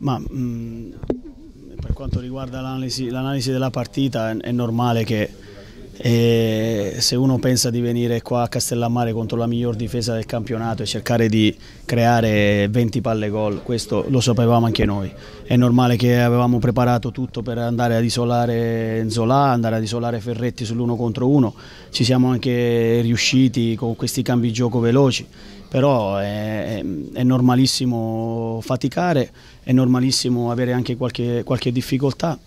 Ma mh, mm, per quanto riguarda l'analisi della partita è, è normale che e se uno pensa di venire qua a Castellammare contro la miglior difesa del campionato e cercare di creare 20 palle gol, questo lo sapevamo anche noi. È normale che avevamo preparato tutto per andare ad isolare Nzola, andare ad isolare Ferretti sull'uno contro uno, ci siamo anche riusciti con questi cambi gioco veloci, però è, è normalissimo faticare, è normalissimo avere anche qualche, qualche difficoltà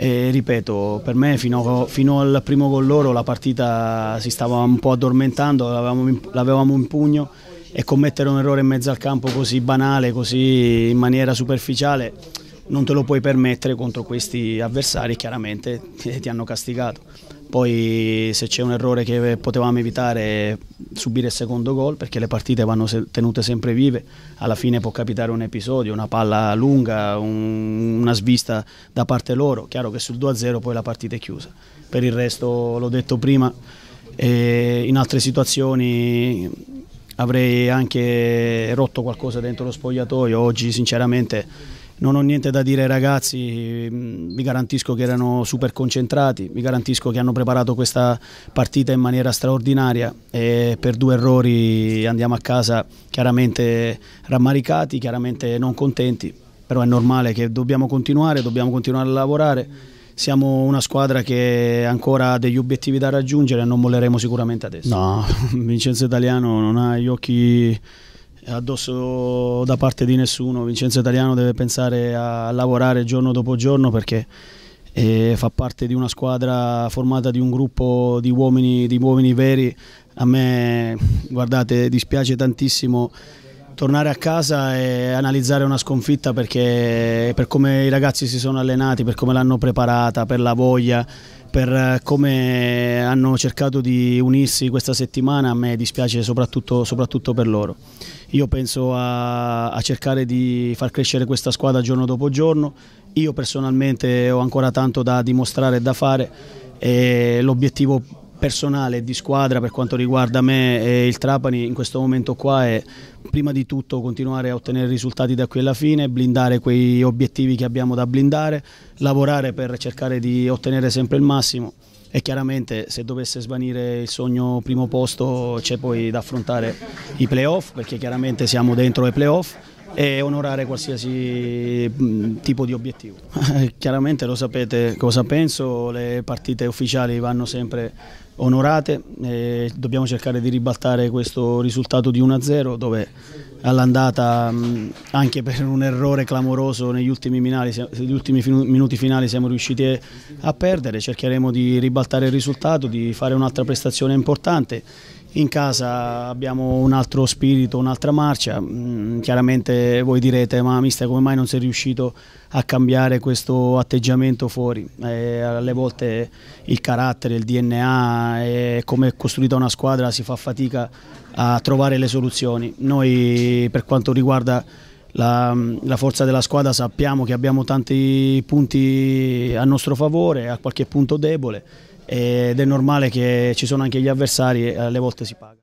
e ripeto, per me fino, fino, al primo gol loro la partita si stava un po' addormentando, l'avevamo in pugno e commettere un errore in mezzo al campo così banale, così in maniera superficiale, non te lo puoi permettere contro questi avversari, chiaramente ti hanno castigato. Poi se c'è un errore che potevamo evitare subire il secondo gol perché le partite vanno tenute sempre vive, alla fine può capitare un episodio, una palla lunga, un, una svista da parte loro, chiaro che sul 2-0 poi la partita è chiusa. Per il resto l'ho detto prima, in altre situazioni avrei anche rotto qualcosa dentro lo spogliatoio, oggi sinceramente non ho niente da dire ai ragazzi, mm, vi garantisco che erano super concentrati, vi garantisco che hanno preparato questa partita in maniera straordinaria e per due errori andiamo a casa chiaramente rammaricati, chiaramente non contenti, però è normale che dobbiamo continuare, dobbiamo continuare a lavorare. Siamo una squadra che ancora ha degli obiettivi da raggiungere e non molleremo sicuramente adesso. No, Vincenzo Italiano non ha gli occhi addosso da parte di nessuno. Vincenzo Italiano deve pensare a lavorare giorno dopo giorno perché eh, fa parte di una squadra formata di un gruppo di uomini, di uomini veri. A me, guardate, dispiace tantissimo tornare a casa e analizzare una sconfitta perché per come i ragazzi si sono allenati, per come l'hanno preparata, per la voglia, per come hanno cercato di unirsi questa settimana, a me dispiace soprattutto, soprattutto per loro. Io penso a, a cercare di far crescere questa squadra giorno dopo giorno, io personalmente ho ancora tanto da dimostrare e da fare e l'obiettivo personale di squadra per quanto riguarda me e il Trapani in questo momento qua è prima di tutto continuare a ottenere risultati da qui alla fine, blindare quei obiettivi che abbiamo da blindare, lavorare per cercare di ottenere sempre il massimo e chiaramente se dovesse svanire il sogno primo posto c'è poi da affrontare i playoff perché chiaramente siamo dentro i playoff e onorare qualsiasi tipo di obiettivo. chiaramente lo sapete cosa penso, le partite ufficiali vanno sempre onorate, e dobbiamo cercare di ribaltare questo risultato di 1-0 dove all'andata anche per un errore clamoroso negli ultimi, minali, negli ultimi minuti finali siamo riusciti a perdere, cercheremo di ribaltare il risultato, di fare un'altra prestazione importante. In casa abbiamo un altro spirito, un'altra marcia, chiaramente voi direte ma mister come mai non sei riuscito a cambiare questo atteggiamento fuori, eh, alle volte il carattere, il DNA e come è costruita una squadra si fa fatica a trovare le soluzioni. Noi per quanto riguarda la, la, forza della squadra sappiamo che abbiamo tanti punti a nostro favore, a qualche punto debole ed è normale che ci sono anche gli avversari e alle volte si paga.